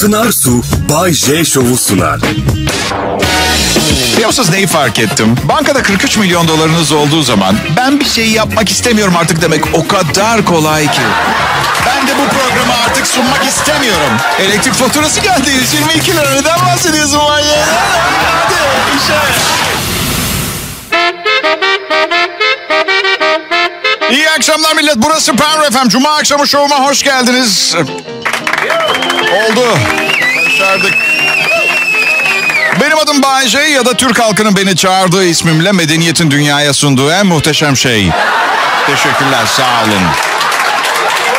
Pınar Su, Bay J Show'u sunar. Biliyor musunuz neyi fark ettim? Bankada 43 milyon dolarınız olduğu zaman ben bir şeyi yapmak istemiyorum artık demek o kadar kolay ki. Ben de bu programı artık sunmak istemiyorum. Elektrik faturası geldi 122 lira. Neden bahsediyorsun manyak? Hadi işe. İyi akşamlar millet. Burası Power FM. Cuma akşamı şovuma hoş geldiniz. Oldu. Başardık. Benim adım Bayece ya da Türk halkının beni çağırdığı ismimle medeniyetin dünyaya sunduğu en muhteşem şey. Teşekkürler sağ olun.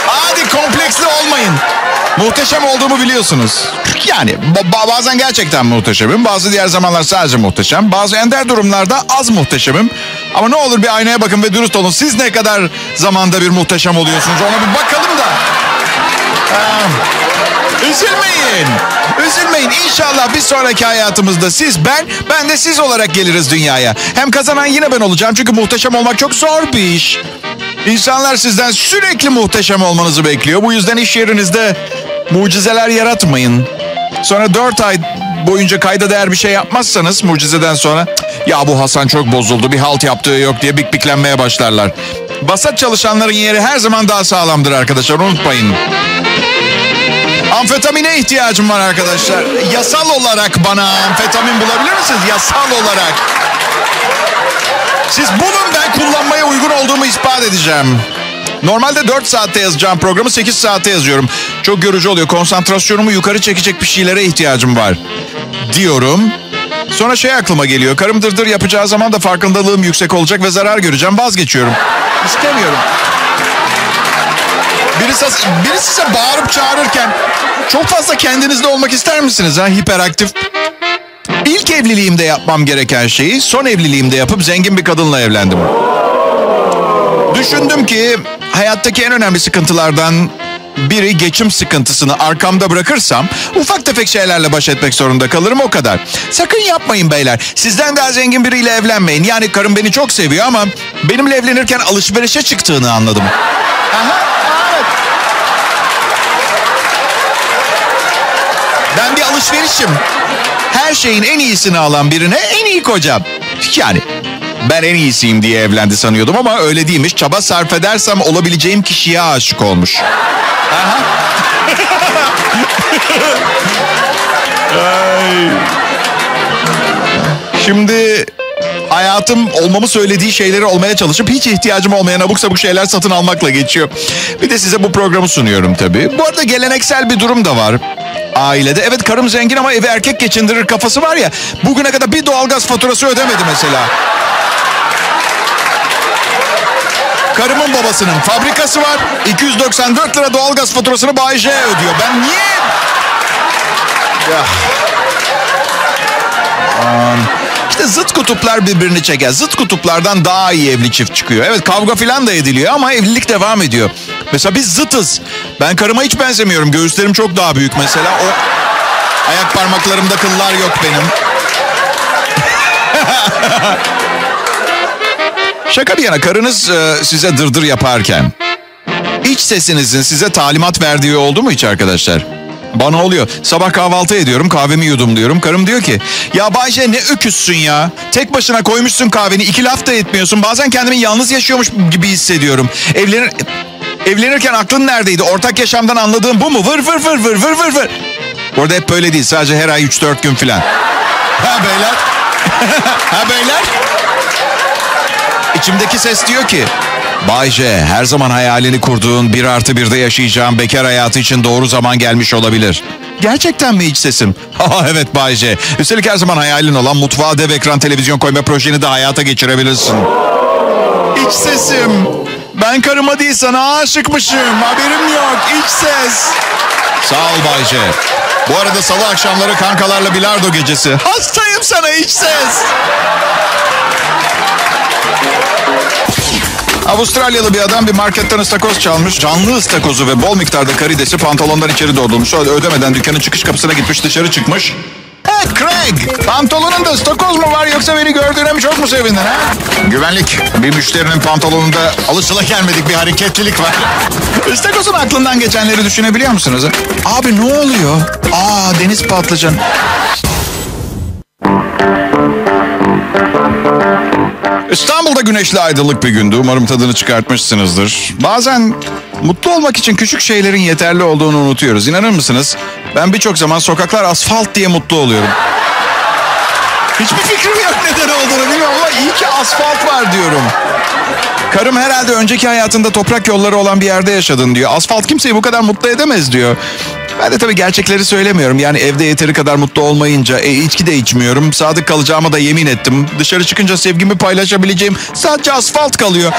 Hadi kompleksli olmayın. Muhteşem olduğumu biliyorsunuz. Yani ba- bazen gerçekten muhteşemim. Bazı diğer zamanlar sadece muhteşem. Bazı ender durumlarda az muhteşemim. Ama ne olur bir aynaya bakın ve dürüst olun. Siz ne kadar zamanda bir muhteşem oluyorsunuz ona bir. Ha. Üzülmeyin. Üzülmeyin. İnşallah bir sonraki hayatımızda siz ben, ben de siz olarak geliriz dünyaya. Hem kazanan yine ben olacağım. Çünkü muhteşem olmak çok zor bir iş. İnsanlar sizden sürekli muhteşem olmanızı bekliyor. Bu yüzden iş yerinizde mucizeler yaratmayın. Sonra dört ay boyunca kayda değer bir şey yapmazsanız mucizeden sonra ya bu Hasan çok bozuldu bir halt yaptığı yok diye bik biklenmeye başlarlar. Basat çalışanların yeri her zaman daha sağlamdır arkadaşlar unutmayın. Amfetamine ihtiyacım var arkadaşlar. Yasal olarak bana amfetamin bulabilir misiniz? Yasal olarak. Siz bulun ben kullanmaya uygun olduğumu ispat edeceğim. Normalde 4 saatte yazacağım programı 8 saatte yazıyorum. Çok görücü oluyor. Konsantrasyonumu yukarı çekecek bir şeylere ihtiyacım var. Diyorum. Sonra şey aklıma geliyor. Karım dırdır yapacağı zaman da farkındalığım yüksek olacak ve zarar göreceğim. Vazgeçiyorum. İstemiyorum. Biri, size, biri size bağırıp çağırırken çok fazla kendinizde olmak ister misiniz? Ha? Hiperaktif. İlk evliliğimde yapmam gereken şeyi son evliliğimde yapıp zengin bir kadınla evlendim. Düşündüm ki hayattaki en önemli sıkıntılardan biri geçim sıkıntısını arkamda bırakırsam ufak tefek şeylerle baş etmek zorunda kalırım o kadar. Sakın yapmayın beyler. Sizden daha zengin biriyle evlenmeyin. Yani karım beni çok seviyor ama benimle evlenirken alışverişe çıktığını anladım. Aha, evet. Ben bir alışverişim. Her şeyin en iyisini alan birine en iyi kocam. Yani ben en iyisiyim diye evlendi sanıyordum ama öyle değilmiş. Çaba sarf edersem olabileceğim kişiye aşık olmuş. Aha. Şimdi hayatım olmamı söylediği şeyleri olmaya çalışıp hiç ihtiyacım olmayan abuk sabuk şeyler satın almakla geçiyor. Bir de size bu programı sunuyorum tabii. Bu arada geleneksel bir durum da var ailede. Evet karım zengin ama evi erkek geçindirir kafası var ya. Bugüne kadar bir doğalgaz faturası ödemedi mesela. Karımın babasının fabrikası var. 294 lira doğalgaz faturasını Bay J ödüyor. Ben niye? Ya. Um, işte zıt kutuplar birbirini çeker. Zıt kutuplardan daha iyi evli çift çıkıyor. Evet kavga filan da ediliyor ama evlilik devam ediyor. Mesela biz zıtız. Ben karıma hiç benzemiyorum. Göğüslerim çok daha büyük mesela. O ayak parmaklarımda kıllar yok benim. Şaka bir yana karınız e, size dırdır yaparken iç sesinizin size talimat verdiği oldu mu hiç arkadaşlar? Bana oluyor. Sabah kahvaltı ediyorum kahvemi yudumluyorum. Karım diyor ki ya Bayce ne öküzsün ya. Tek başına koymuşsun kahveni iki laf da etmiyorsun. Bazen kendimi yalnız yaşıyormuş gibi hissediyorum. Evlenir, evlenirken aklın neredeydi? Ortak yaşamdan anladığım bu mu? Vır vır vır vır vır vır vır. Bu arada hep böyle değil. Sadece her ay 3-4 gün filan. Ha beyler? ha beyler? İçimdeki ses diyor ki Bayce her zaman hayalini kurduğun bir artı birde yaşayacağın bekar hayatı için doğru zaman gelmiş olabilir. Gerçekten mi iç sesim? Aa, evet Bayce. Üstelik her zaman hayalin olan mutfağa dev ekran televizyon koyma projeni de hayata geçirebilirsin. İç sesim. Ben karıma değil sana aşıkmışım. Haberim yok. İç ses. Sağ ol Bayce. Bu arada salı akşamları kankalarla bilardo gecesi. Hastayım sana iç ses. Avustralyalı bir adam bir marketten ıstakoz çalmış. Canlı ıstakozu ve bol miktarda karidesi pantolondan içeri doldurmuş. Ödemeden dükkanın çıkış kapısına gitmiş dışarı çıkmış. Evet Craig. Pantolonunda ıstakoz mu var yoksa beni gördüğüne mi çok mu sevindin ha? Güvenlik. Bir müşterinin pantolonunda alışılagelmedik bir hareketlilik var. Istakozun aklından geçenleri düşünebiliyor musunuz? Abi ne oluyor? Aa deniz patlıcan. İstanbul'da güneşli aydınlık bir gündü. Umarım tadını çıkartmışsınızdır. Bazen mutlu olmak için küçük şeylerin yeterli olduğunu unutuyoruz. İnanır mısınız? Ben birçok zaman sokaklar asfalt diye mutlu oluyorum. Hiçbir fikrim yok neden olduğunu bilmiyorum ama iyi ki asfalt var diyorum. Karım herhalde önceki hayatında toprak yolları olan bir yerde yaşadın diyor. Asfalt kimseyi bu kadar mutlu edemez diyor. Ben de tabii gerçekleri söylemiyorum. Yani evde yeteri kadar mutlu olmayınca e, içki de içmiyorum. Sadık kalacağıma da yemin ettim. Dışarı çıkınca sevgimi paylaşabileceğim sadece asfalt kalıyor.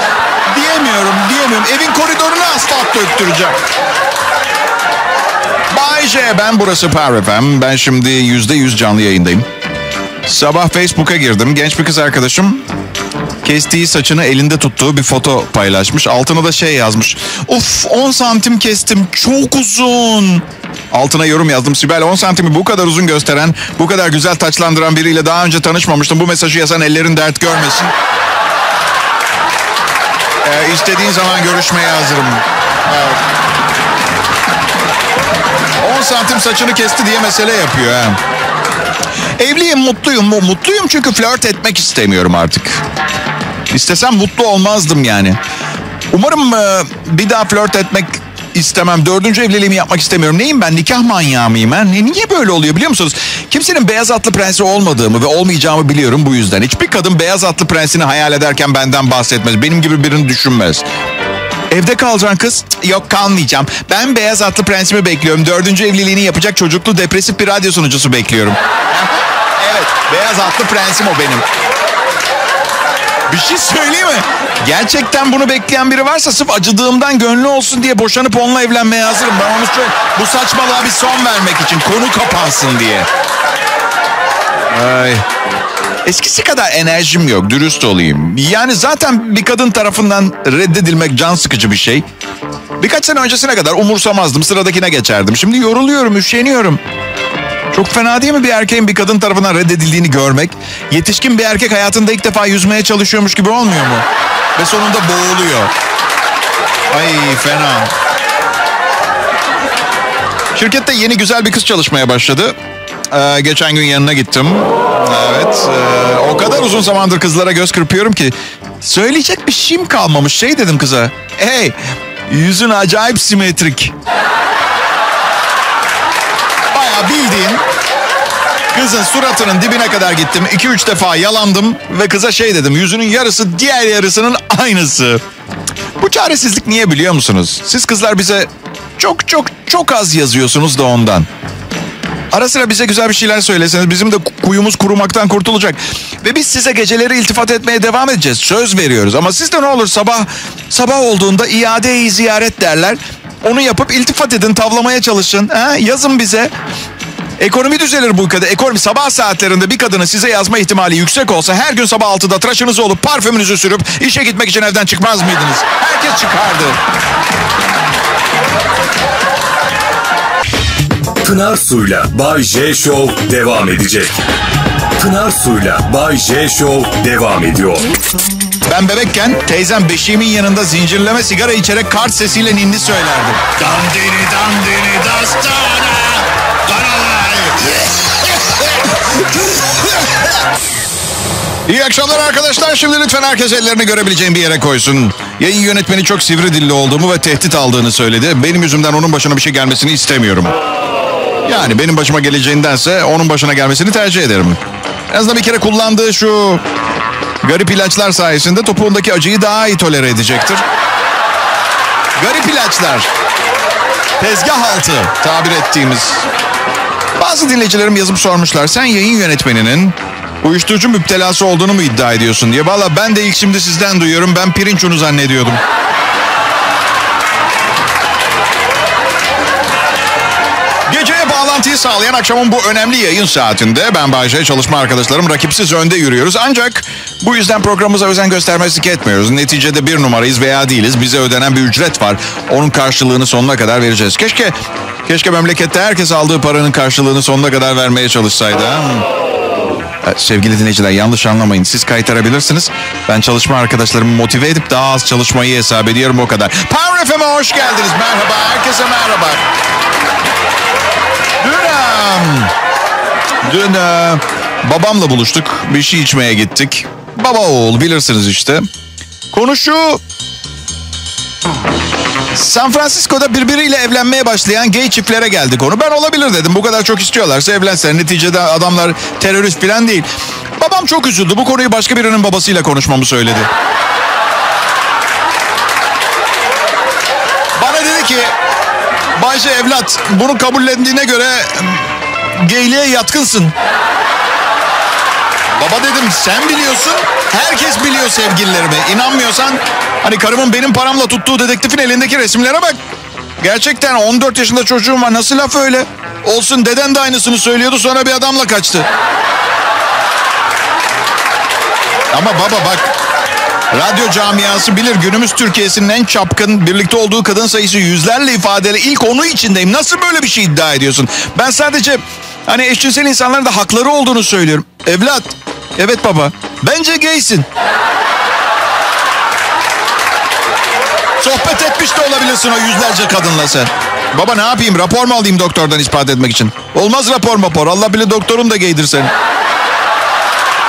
Diyemiyorum, diyemiyorum. Evin koridoruna asfalt döktüreceğim. Bay J, ben burası Power FM. Ben şimdi yüzde yüz canlı yayındayım. Sabah Facebook'a girdim. Genç bir kız arkadaşım kestiği saçını elinde tuttuğu bir foto paylaşmış. Altına da şey yazmış. Of 10 santim kestim çok uzun. Altına yorum yazdım. Sibel 10 santimi bu kadar uzun gösteren, bu kadar güzel taçlandıran biriyle daha önce tanışmamıştım. Bu mesajı yazan ellerin dert görmesin. Ee, istediğin zaman görüşmeye hazırım. Evet. 10 santim saçını kesti diye mesele yapıyor ha. Evliyim, mutluyum. Mutluyum çünkü flört etmek istemiyorum artık. İstesem mutlu olmazdım yani. Umarım e, bir daha flört etmek istemem. Dördüncü evliliğimi yapmak istemiyorum. Neyim ben? Nikah manyağı mıyım? Ha? Niye böyle oluyor biliyor musunuz? Kimsenin beyaz atlı prensi olmadığımı ve olmayacağımı biliyorum bu yüzden. Hiçbir kadın beyaz atlı prensini hayal ederken benden bahsetmez. Benim gibi birini düşünmez. Evde kalacaksın kız. Yok kalmayacağım. Ben beyaz atlı prensimi bekliyorum. Dördüncü evliliğini yapacak çocuklu depresif bir radyo sunucusu bekliyorum. evet beyaz atlı prensim o benim. Bir şey söyleyeyim mi? Gerçekten bunu bekleyen biri varsa sırf acıdığımdan gönlü olsun diye boşanıp onunla evlenmeye hazırım. Ben onu söyleyeyim. Bu saçmalığa bir son vermek için konu kapansın diye. Ay. Eskisi kadar enerjim yok dürüst olayım. Yani zaten bir kadın tarafından reddedilmek can sıkıcı bir şey. Birkaç sene öncesine kadar umursamazdım sıradakine geçerdim. Şimdi yoruluyorum üşeniyorum. Çok fena değil mi bir erkeğin bir kadın tarafından reddedildiğini görmek? Yetişkin bir erkek hayatında ilk defa yüzmeye çalışıyormuş gibi olmuyor mu? Ve sonunda boğuluyor. Ay fena. Şirkette yeni güzel bir kız çalışmaya başladı. Ee, geçen gün yanına gittim. Evet. E, o kadar uzun zamandır kızlara göz kırpıyorum ki. Söyleyecek bir şeyim kalmamış. Şey dedim kıza. Hey yüzün acayip simetrik. Bildiğin kızın suratının dibine kadar gittim. 2-3 defa yalandım ve kıza şey dedim. Yüzünün yarısı diğer yarısının aynısı. Bu çaresizlik niye biliyor musunuz? Siz kızlar bize çok çok çok az yazıyorsunuz da ondan. Ara sıra bize güzel bir şeyler söyleseniz bizim de kuyumuz kurumaktan kurtulacak. Ve biz size geceleri iltifat etmeye devam edeceğiz. Söz veriyoruz. Ama siz de ne olur sabah sabah olduğunda iade-i ziyaret derler. Onu yapıp iltifat edin, tavlamaya çalışın. Ha? Yazın bize. Ekonomi düzelir bu ülkede. Ekonomi sabah saatlerinde bir kadının size yazma ihtimali yüksek olsa her gün sabah 6'da tıraşınız olup parfümünüzü sürüp işe gitmek için evden çıkmaz mıydınız? Herkes çıkardı. Pınar Su'yla Bay J Show devam edecek. Pınar Su'yla Bay J Show devam ediyor. Ben bebekken teyzem beşiğimin yanında zincirleme sigara içerek kart sesiyle ninni söylerdi. Dandini dandini dastana. İyi akşamlar arkadaşlar. Şimdi lütfen herkes ellerini görebileceğim bir yere koysun. Yayın yönetmeni çok sivri dilli olduğumu ve tehdit aldığını söyledi. Benim yüzümden onun başına bir şey gelmesini istemiyorum. Yani benim başıma geleceğindense onun başına gelmesini tercih ederim. En azından bir kere kullandığı şu garip ilaçlar sayesinde topuğundaki acıyı daha iyi tolere edecektir. Garip ilaçlar. Tezgah altı tabir ettiğimiz. Bazı dinleyicilerim yazıp sormuşlar. Sen yayın yönetmeninin uyuşturucu müptelası olduğunu mu iddia ediyorsun diye. Valla ben de ilk şimdi sizden duyuyorum. Ben pirinç unu zannediyordum. Bağlantıyı sağlayan akşamın bu önemli yayın saatinde ben Bayce çalışma arkadaşlarım rakipsiz önde yürüyoruz. Ancak bu yüzden programımıza özen göstermezlik etmiyoruz. Neticede bir numarayız veya değiliz. Bize ödenen bir ücret var. Onun karşılığını sonuna kadar vereceğiz. Keşke keşke memlekette herkes aldığı paranın karşılığını sonuna kadar vermeye çalışsaydı. Ha? Sevgili dinleyiciler yanlış anlamayın. Siz kaytarabilirsiniz. Ben çalışma arkadaşlarımı motive edip daha az çalışmayı hesap ediyorum o kadar. Power FM'e hoş geldiniz. Merhaba. Herkese merhaba. Dün, Dün babamla buluştuk. Bir şey içmeye gittik. Baba oğul bilirsiniz işte. Konu şu. San Francisco'da birbiriyle evlenmeye başlayan gay çiftlere geldi konu. Ben olabilir dedim. Bu kadar çok istiyorlarsa evlensen. Neticede adamlar terörist falan değil. Babam çok üzüldü. Bu konuyu başka birinin babasıyla konuşmamı söyledi. Bana dedi ki Bayce evlat bunu kabullendiğine göre gayliğe yatkınsın. Baba dedim sen biliyorsun. Herkes biliyor sevgililerimi. İnanmıyorsan hani karımın benim paramla tuttuğu dedektifin elindeki resimlere bak. Gerçekten 14 yaşında çocuğum var. Nasıl laf öyle? Olsun deden de aynısını söylüyordu sonra bir adamla kaçtı. Ama baba bak Radyo camiası bilir günümüz Türkiye'sinin en çapkın birlikte olduğu kadın sayısı yüzlerle ifadeli ilk onu içindeyim. Nasıl böyle bir şey iddia ediyorsun? Ben sadece hani eşcinsel insanların da hakları olduğunu söylüyorum. Evlat, evet baba, bence gaysin. Sohbet etmiş de olabilirsin o yüzlerce kadınla sen. Baba ne yapayım rapor mu alayım doktordan ispat etmek için? Olmaz rapor rapor Allah bile doktorun da gaydir senin.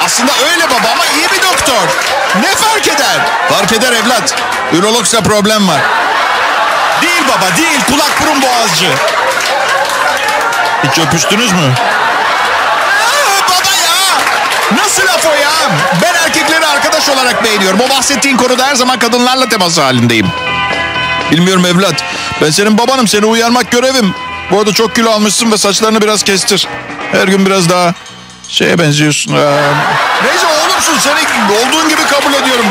Aslında öyle baba ama iyi bir doktor. Ne fark eder? Fark eder evlat. Ürologsa problem var. Değil baba değil kulak burun boğazcı. Hiç öpüştünüz mü? Aa, baba ya. Nasıl laf o ya? Ben erkekleri arkadaş olarak beğeniyorum. O bahsettiğin konuda her zaman kadınlarla temas halindeyim. Bilmiyorum evlat. Ben senin babanım. Seni uyarmak görevim. Bu arada çok kilo almışsın ve saçlarını biraz kestir. Her gün biraz daha şeye benziyorsun. Ee, neyse oğlumsun seni olduğun gibi kabul ediyorum.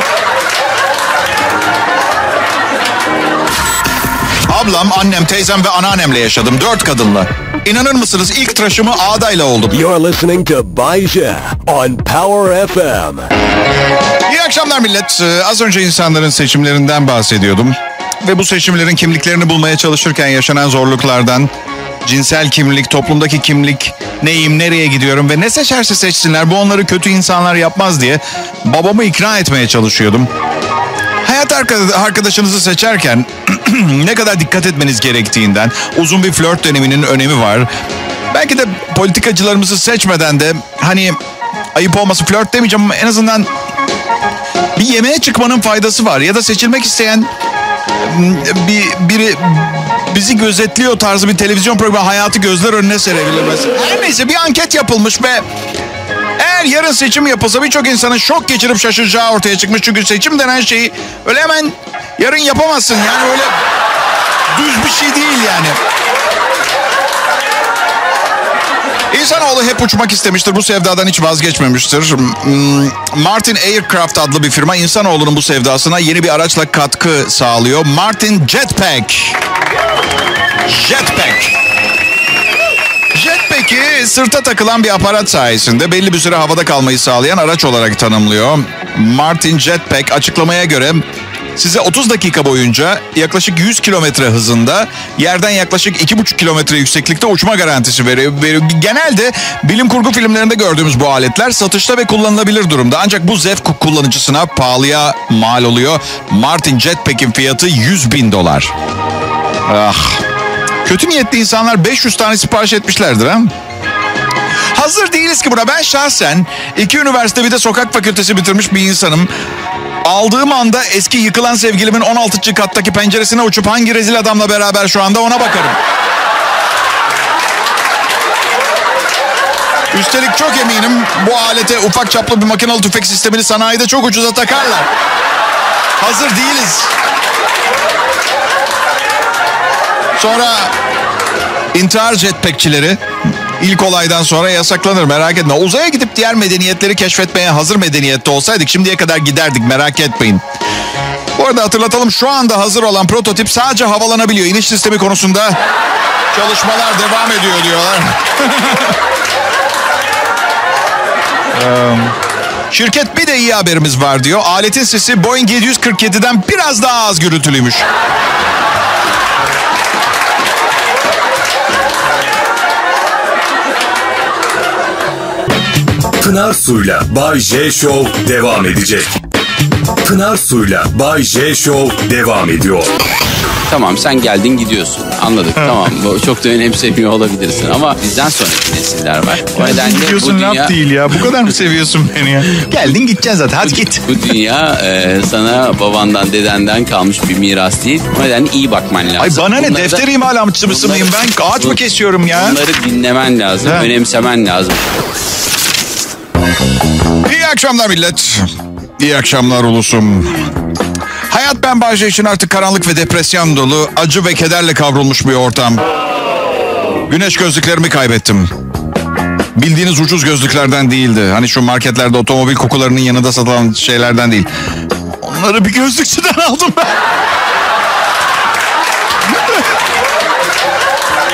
Ablam, annem, teyzem ve anneannemle yaşadım. Dört kadınla. İnanır mısınız ilk tıraşımı ağdayla oldum. You're listening to Baija on Power FM. İyi akşamlar millet. Ee, az önce insanların seçimlerinden bahsediyordum. Ve bu seçimlerin kimliklerini bulmaya çalışırken yaşanan zorluklardan, cinsel kimlik, toplumdaki kimlik, neyim, nereye gidiyorum ve ne seçerse seçsinler bu onları kötü insanlar yapmaz diye babamı ikna etmeye çalışıyordum. Hayat arkadaşınızı seçerken ne kadar dikkat etmeniz gerektiğinden uzun bir flört döneminin önemi var. Belki de politikacılarımızı seçmeden de hani ayıp olması flört demeyeceğim ama en azından bir yemeğe çıkmanın faydası var. Ya da seçilmek isteyen bir biri bizi gözetliyor tarzı bir televizyon programı hayatı gözler önüne serebilir mesela. Her neyse bir anket yapılmış ve eğer yarın seçim yapılsa birçok insanın şok geçirip şaşıracağı ortaya çıkmış. Çünkü seçim denen şeyi öyle hemen yarın yapamazsın. Yani öyle düz bir şey değil yani. İnsanoğlu hep uçmak istemiştir. Bu sevdadan hiç vazgeçmemiştir. Martin Aircraft adlı bir firma insanoğlunun bu sevdasına yeni bir araçla katkı sağlıyor. Martin Jetpack. Jetpack. Jetpack'i sırta takılan bir aparat sayesinde belli bir süre havada kalmayı sağlayan araç olarak tanımlıyor. Martin Jetpack açıklamaya göre size 30 dakika boyunca yaklaşık 100 kilometre hızında yerden yaklaşık 2,5 kilometre yükseklikte uçma garantisi veriyor. Genelde bilim kurgu filmlerinde gördüğümüz bu aletler satışta ve kullanılabilir durumda. Ancak bu zevk kullanıcısına pahalıya mal oluyor. Martin Jetpack'in fiyatı 100 bin dolar. Ah. Kötü niyetli insanlar 500 tane sipariş etmişlerdir ha? Hazır değiliz ki buna. Ben şahsen iki üniversite bir de sokak fakültesi bitirmiş bir insanım. Aldığım anda eski yıkılan sevgilimin 16. kattaki penceresine uçup hangi rezil adamla beraber şu anda ona bakarım. Üstelik çok eminim bu alete ufak çaplı bir makinalı tüfek sistemini sanayide çok ucuza takarlar. Hazır değiliz. Sonra intihar jetpackçileri ilk olaydan sonra yasaklanır merak etme. Uzaya gidip diğer medeniyetleri keşfetmeye hazır medeniyette olsaydık şimdiye kadar giderdik merak etmeyin. Bu arada hatırlatalım şu anda hazır olan prototip sadece havalanabiliyor. İniş sistemi konusunda çalışmalar devam ediyor diyorlar. Şirket bir de iyi haberimiz var diyor. Aletin sesi Boeing 747'den biraz daha az gürültülüymüş. Pınar Su'yla Bay J Show devam edecek. Pınar Su'yla Bay J Show devam ediyor. Tamam sen geldin gidiyorsun. Anladık tamam. Bu çok da önemsemiyor olabilirsin. Ama bizden sonraki nesiller var. O nedenle bu Gidiyorsun dünya... laf değil ya. Bu kadar mı seviyorsun beni ya? Geldin gideceksin zaten. Hadi git. Bu dünya e, sana babandan dedenden kalmış bir miras değil. O nedenle iyi bakman lazım. Ay bana ne? Bunları da- Defter imalatçısı mıyım ben? Ağaç mı kesiyorum ya? Bunları dinlemen lazım, Ha. önemsemen lazım. Akşamlar millet. İyi akşamlar ulusum. Hayat ben Bahçe için artık karanlık ve depresyon dolu, acı ve kederle kavrulmuş bir ortam. Güneş gözlüklerimi kaybettim. Bildiğiniz ucuz gözlüklerden değildi. Hani şu marketlerde otomobil kokularının yanında satılan şeylerden değil. Onları bir gözlükçüden aldım ben.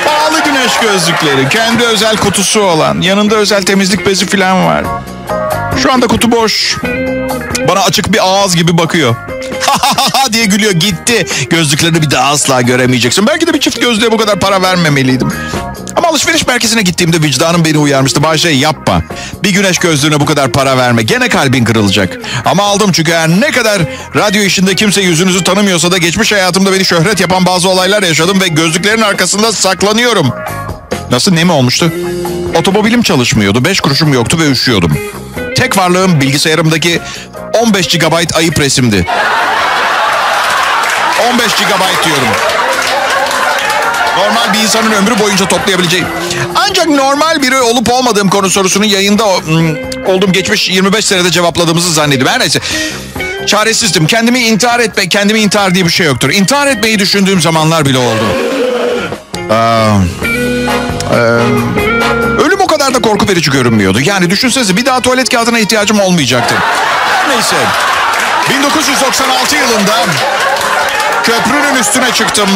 Pahalı güneş gözlükleri. Kendi özel kutusu olan. Yanında özel temizlik bezi falan var. Şu anda kutu boş. Bana açık bir ağız gibi bakıyor. diye gülüyor gitti. Gözlüklerini bir daha asla göremeyeceksin. Belki de bir çift gözlüğe bu kadar para vermemeliydim. Ama alışveriş merkezine gittiğimde vicdanım beni uyarmıştı. Bahçe yapma. Bir güneş gözlüğüne bu kadar para verme. Gene kalbin kırılacak. Ama aldım çünkü her ne kadar radyo işinde kimse yüzünüzü tanımıyorsa da geçmiş hayatımda beni şöhret yapan bazı olaylar yaşadım ve gözlüklerin arkasında saklanıyorum. Nasıl ne mi olmuştu? Otomobilim çalışmıyordu. 5 kuruşum yoktu ve üşüyordum. Tek varlığım bilgisayarımdaki 15 GB ayıp resimdi. 15 GB diyorum. Normal bir insanın ömrü boyunca toplayabileceği. Ancak normal biri olup olmadığım konu sorusunu yayında olduğum geçmiş 25 senede cevapladığımızı zannediyorum. Her neyse. Çaresizdim. Kendimi intihar etme, kendimi intihar diye bir şey yoktur. İntihar etmeyi düşündüğüm zamanlar bile oldu. Aa, e, kadar da korku verici görünmüyordu. Yani düşünsenize bir daha tuvalet kağıdına ihtiyacım olmayacaktı. Neyse. 1996 yılında köprünün üstüne çıktım.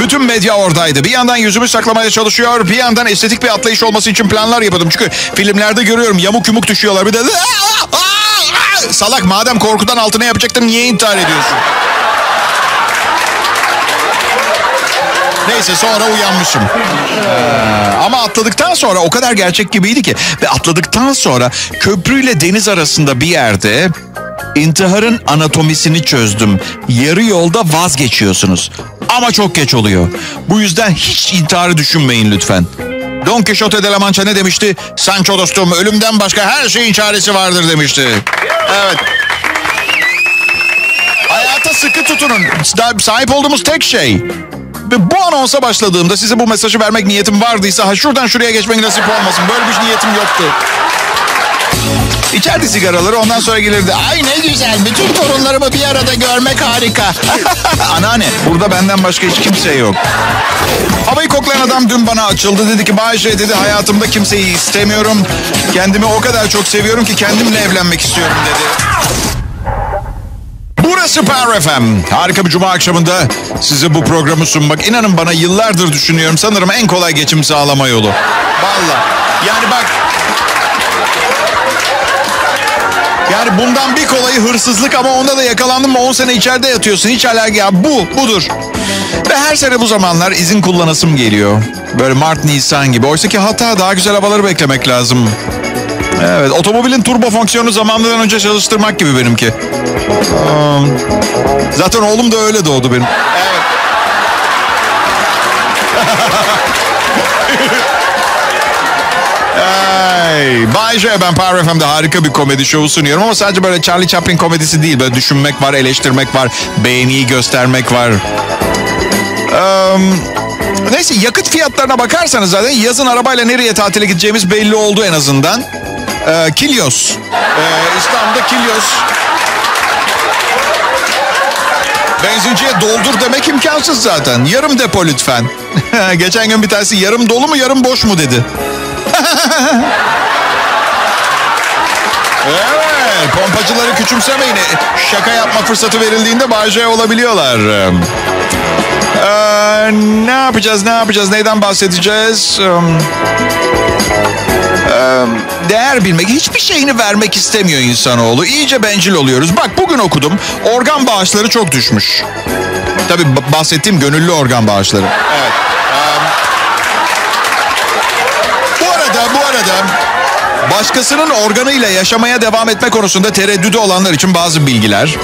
Bütün medya oradaydı. Bir yandan yüzümü saklamaya çalışıyor, bir yandan estetik bir atlayış olması için planlar yapıyordum. Çünkü filmlerde görüyorum yamuk yumuk düşüyorlar. Bir de salak madem korkudan altına yapacaktın niye intihar ediyorsun? Neyse sonra uyanmışım. Ee, ama atladıktan sonra o kadar gerçek gibiydi ki. Ve atladıktan sonra köprüyle deniz arasında bir yerde intiharın anatomisini çözdüm. Yarı yolda vazgeçiyorsunuz. Ama çok geç oluyor. Bu yüzden hiç intiharı düşünmeyin lütfen. Don Quixote de la Mancha ne demişti? Sancho dostum ölümden başka her şeyin çaresi vardır demişti. Evet. Hayata sıkı tutunun. Sahip olduğumuz tek şey. Ve bu anonsa başladığımda size bu mesajı vermek niyetim vardıysa ha şuradan şuraya geçmek nasip olmasın. Böyle bir niyetim yoktu. İçerdi sigaraları ondan sonra gelirdi. Ay ne güzel bütün torunlarımı bir arada görmek harika. Anneanne burada benden başka hiç kimse yok. Havayı koklayan adam dün bana açıldı. Dedi ki Bayşe dedi hayatımda kimseyi istemiyorum. Kendimi o kadar çok seviyorum ki kendimle evlenmek istiyorum dedi. Burası Power FM. Harika bir cuma akşamında size bu programı sunmak. İnanın bana yıllardır düşünüyorum. Sanırım en kolay geçim sağlama yolu. Valla. Yani bak Yani bundan bir kolayı hırsızlık ama onda da yakalandım mı 10 sene içeride yatıyorsun. Hiç alaka ya bu budur. Ve her sene bu zamanlar izin kullanasım geliyor. Böyle Mart, Nisan gibi. Oysa ki hata daha güzel havaları beklemek lazım. Evet otomobilin turbo fonksiyonu zamanından önce çalıştırmak gibi benimki. Zaten oğlum da öyle doğdu benim. Evet. Hey, Bay J, ben Power FM'de harika bir komedi şovu sunuyorum ama sadece böyle Charlie Chaplin komedisi değil. Böyle düşünmek var, eleştirmek var, beğeniyi göstermek var. Ee, neyse yakıt fiyatlarına bakarsanız zaten yazın arabayla nereye tatile gideceğimiz belli oldu en azından. Ee, Kilyos. Ee, İstanbul'da Kilyos. Benzinciye doldur demek imkansız zaten. Yarım depo lütfen. Geçen gün bir tanesi yarım dolu mu yarım boş mu dedi. Evet, pompacıları küçümsemeyin. Şaka yapma fırsatı verildiğinde barjaya olabiliyorlar. Ee, ne yapacağız, ne yapacağız, neyden bahsedeceğiz? Değer bilmek, hiçbir şeyini vermek istemiyor insanoğlu. İyice bencil oluyoruz. Bak bugün okudum, organ bağışları çok düşmüş. Tabii bahsettiğim gönüllü organ bağışları. Evet. Bu arada, bu arada başkasının organıyla yaşamaya devam etme konusunda tereddüdü olanlar için bazı bilgiler.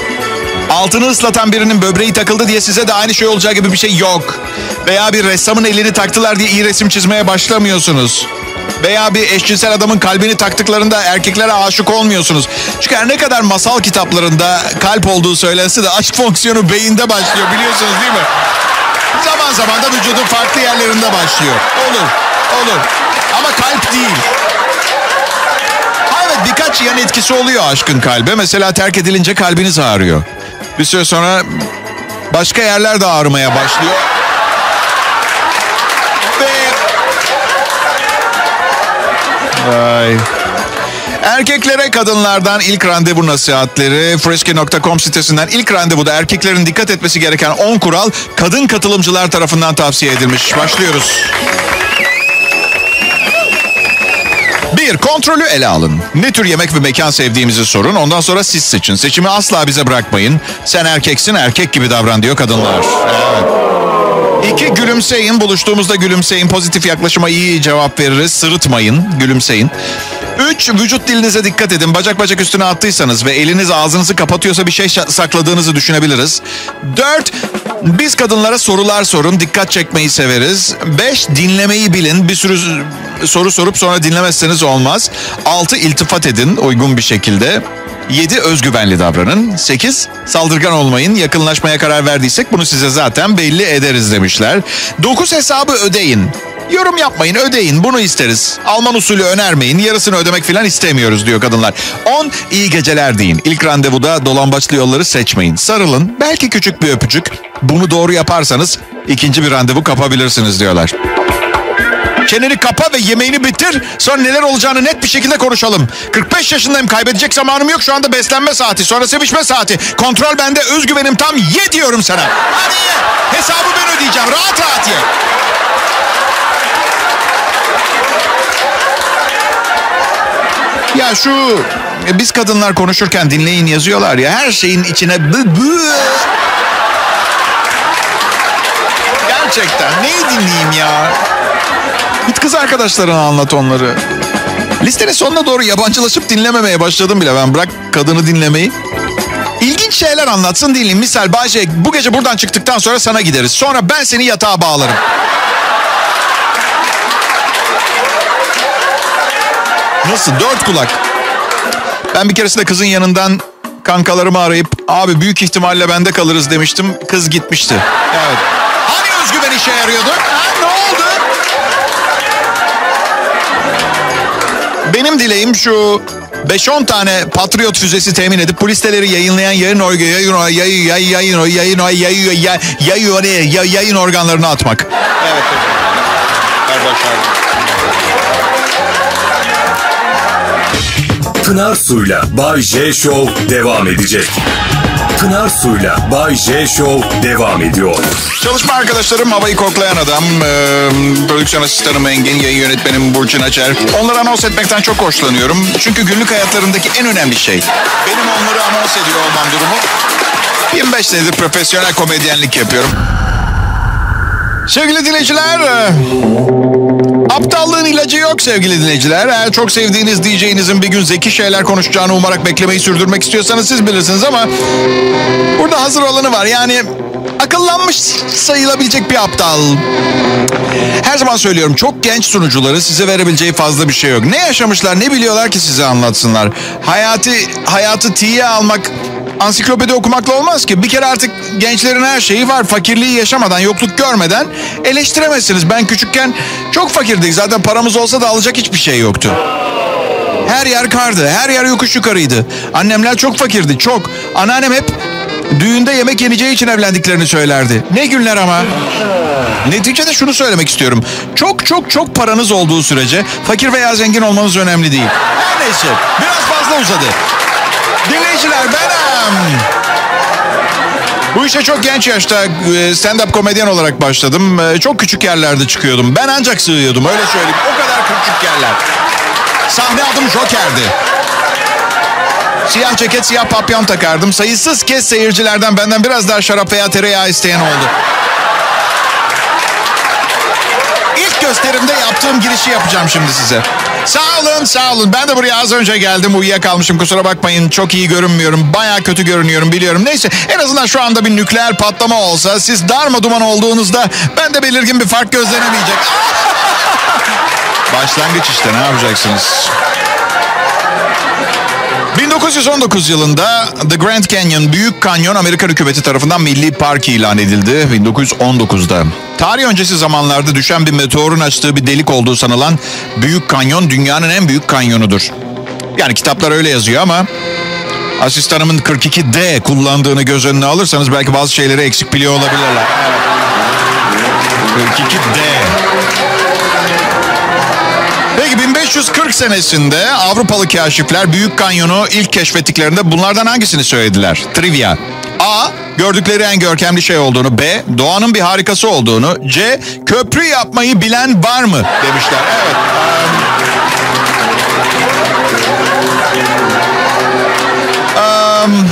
Altını ıslatan birinin böbreği takıldı diye size de aynı şey olacağı gibi bir şey yok. Veya bir ressamın elini taktılar diye iyi resim çizmeye başlamıyorsunuz. Veya bir eşcinsel adamın kalbini taktıklarında erkeklere aşık olmuyorsunuz. Çünkü her ne kadar masal kitaplarında kalp olduğu söylense de aşk fonksiyonu beyinde başlıyor biliyorsunuz değil mi? Zaman zaman da vücudun farklı yerlerinde başlıyor. Olur, olur. Ama kalp değil. Ha evet birkaç yan etkisi oluyor aşkın kalbe. Mesela terk edilince kalbiniz ağrıyor. Bir süre sonra başka yerler de ağrımaya başlıyor. Ay. Erkeklere kadınlardan ilk randevu nasihatleri Freski.com sitesinden ilk randevuda erkeklerin dikkat etmesi gereken 10 kural kadın katılımcılar tarafından tavsiye edilmiş. Başlıyoruz. Bir, kontrolü ele alın. Ne tür yemek ve mekan sevdiğimizi sorun. Ondan sonra siz seçin. Seçimi asla bize bırakmayın. Sen erkeksin, erkek gibi davran diyor kadınlar. Evet. İki, gülümseyin. Buluştuğumuzda gülümseyin. Pozitif yaklaşıma iyi cevap veririz. Sırıtmayın, gülümseyin. Üç, vücut dilinize dikkat edin. Bacak bacak üstüne attıysanız ve eliniz ağzınızı kapatıyorsa bir şey sakladığınızı düşünebiliriz. Dört, biz kadınlara sorular sorun. Dikkat çekmeyi severiz. Beş, dinlemeyi bilin. Bir sürü soru sorup sonra dinlemezseniz olmaz. Altı, iltifat edin uygun bir şekilde. 7 özgüvenli davranın. 8 saldırgan olmayın. Yakınlaşmaya karar verdiysek bunu size zaten belli ederiz demişler. 9 hesabı ödeyin. Yorum yapmayın ödeyin bunu isteriz. Alman usulü önermeyin yarısını ödemek falan istemiyoruz diyor kadınlar. 10 iyi geceler deyin. İlk randevuda dolambaçlı yolları seçmeyin. Sarılın belki küçük bir öpücük. Bunu doğru yaparsanız ikinci bir randevu kapabilirsiniz diyorlar. Çeneni kapa ve yemeğini bitir. Sonra neler olacağını net bir şekilde konuşalım. 45 yaşındayım kaybedecek zamanım yok. Şu anda beslenme saati sonra sevişme saati. Kontrol bende özgüvenim tam ye diyorum sana. Hadi ye. Hesabı ben ödeyeceğim. Rahat rahat ye. Ya şu e, biz kadınlar konuşurken dinleyin yazıyorlar ya her şeyin içine bı bı. Gerçekten neyi dinleyeyim ya? Git kız arkadaşlarına anlat onları. Listenin sonuna doğru yabancılaşıp dinlememeye başladım bile ben. Bırak kadını dinlemeyi. İlginç şeyler anlatsın dinleyin. Misal Bayce bu gece buradan çıktıktan sonra sana gideriz. Sonra ben seni yatağa bağlarım. Nasıl? Dört kulak. Ben bir keresinde kızın yanından kankalarımı arayıp abi büyük ihtimalle bende kalırız demiştim. Kız gitmişti. Evet. Hani özgüven işe yarıyordu? Ha, ne oldu? Benim dileğim şu 5-10 tane patriot füzesi temin edip bu yayınlayan yayın organı yayın yayın yayın yayın yayın yayın yayın organlarına atmak. Evet. Pınar Su'yla Bay J Show devam edecek. Pınar Su'yla Bay J Show devam ediyor. Çalışma arkadaşlarım havayı koklayan adam, e, prodüksiyon asistanım Engin, yayın yönetmenim Burçin Açer. Onları anons etmekten çok hoşlanıyorum. Çünkü günlük hayatlarındaki en önemli şey. Benim onları anons ediyor olmam durumu. 25 senedir profesyonel komedyenlik yapıyorum. Sevgili dinleyiciler, aptallığın ilacı yok sevgili dinleyiciler. Eğer çok sevdiğiniz DJ'inizin bir gün zeki şeyler konuşacağını umarak beklemeyi sürdürmek istiyorsanız siz bilirsiniz ama burada hazır olanı var. Yani akıllanmış sayılabilecek bir aptal. Her zaman söylüyorum çok genç sunucuları size verebileceği fazla bir şey yok. Ne yaşamışlar ne biliyorlar ki size anlatsınlar. Hayatı hayatı tiye almak ansiklopedi okumakla olmaz ki. Bir kere artık gençlerin her şeyi var. Fakirliği yaşamadan, yokluk görmeden eleştiremezsiniz. Ben küçükken çok fakirdik. Zaten paramız olsa da alacak hiçbir şey yoktu. Her yer kardı, her yer yokuş yukarıydı. Annemler çok fakirdi, çok. Anneannem hep düğünde yemek yeneceği için evlendiklerini söylerdi. Ne günler ama. Neticede şunu söylemek istiyorum. Çok çok çok paranız olduğu sürece fakir veya zengin olmanız önemli değil. Her neyse biraz fazla uzadı. Dinleyiciler benim. Bu işe çok genç yaşta stand-up komedyen olarak başladım. Çok küçük yerlerde çıkıyordum. Ben ancak sığıyordum öyle söyleyeyim. O kadar küçük yerler. Sahne adım Joker'di. Siyah ceket, siyah papyon takardım. Sayısız kez seyircilerden benden biraz daha şarap veya tereyağı isteyen oldu. İlk gösterimde yaptığım girişi yapacağım şimdi size. Sağ olun sağ olun. Ben de buraya az önce geldim uyuyakalmışım kusura bakmayın. Çok iyi görünmüyorum. Baya kötü görünüyorum biliyorum. Neyse en azından şu anda bir nükleer patlama olsa siz darma duman olduğunuzda ben de belirgin bir fark gözlenemeyecek. Başlangıç işte ne yapacaksınız? 1919 yılında The Grand Canyon, Büyük Kanyon Amerika hükümeti tarafından milli park ilan edildi 1919'da. Tarih öncesi zamanlarda düşen bir meteorun açtığı bir delik olduğu sanılan Büyük Kanyon dünyanın en büyük kanyonudur. Yani kitaplar öyle yazıyor ama asistanımın 42D kullandığını göz önüne alırsanız belki bazı şeyleri eksik biliyor olabilirler. 42D. Peki 1540 senesinde Avrupalı kaşifler Büyük Kanyon'u ilk keşfettiklerinde bunlardan hangisini söylediler? Trivia. A. Gördükleri en görkemli şey olduğunu. B. Doğanın bir harikası olduğunu. C. Köprü yapmayı bilen var mı? Demişler. Evet. Um, um,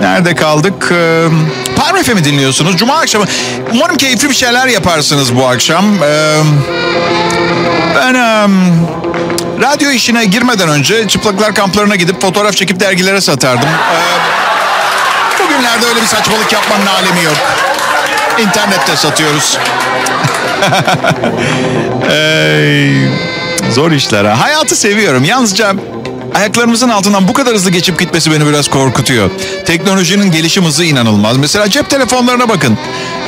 nerede kaldık? Um, Power FM'i dinliyorsunuz. Cuma akşamı. Umarım keyifli bir şeyler yaparsınız bu akşam. Um, ben um, radyo işine girmeden önce çıplaklar kamplarına gidip fotoğraf çekip dergilere satardım. Ee, bugünlerde öyle bir saçmalık yapmanın alemi yok. İnternette satıyoruz. Ey, zor işler ha. Hayatı seviyorum. Yalnızca ayaklarımızın altından bu kadar hızlı geçip gitmesi beni biraz korkutuyor. Teknolojinin gelişim hızı inanılmaz. Mesela cep telefonlarına bakın.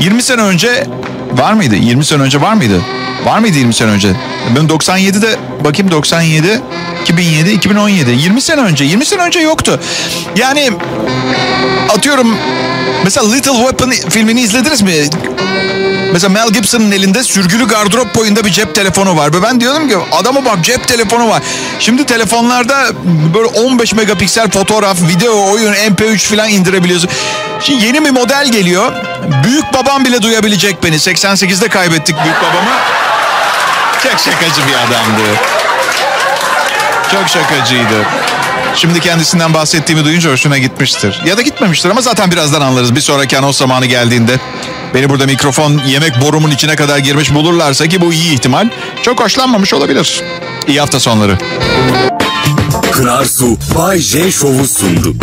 20 sene önce var mıydı? 20 sene önce var mıydı? Var mıydı 20 sene önce? Ben 97'de bakayım 97, 2007, 2017. 20 sene önce. 20 sene önce yoktu. Yani atıyorum mesela Little Weapon filmini izlediniz mi? Mesela Mel Gibson'ın elinde sürgülü gardırop boyunda bir cep telefonu var. Ve ben diyorum ki adama bak cep telefonu var. Şimdi telefonlarda böyle 15 megapiksel fotoğraf, video, oyun, mp3 falan indirebiliyorsun. Şimdi yeni bir model geliyor. Büyük babam bile duyabilecek beni. 88'de kaybettik büyük babamı. Çok şakacı bir adamdı. Çok şakacıydı. Şimdi kendisinden bahsettiğimi duyunca hoşuna gitmiştir. Ya da gitmemiştir ama zaten birazdan anlarız. Bir sonraki anons zamanı geldiğinde beni burada mikrofon yemek borumun içine kadar girmiş bulurlarsa ki bu iyi ihtimal. Çok hoşlanmamış olabilir. İyi hafta sonları. Pınar Su Bay J Show'u sundu.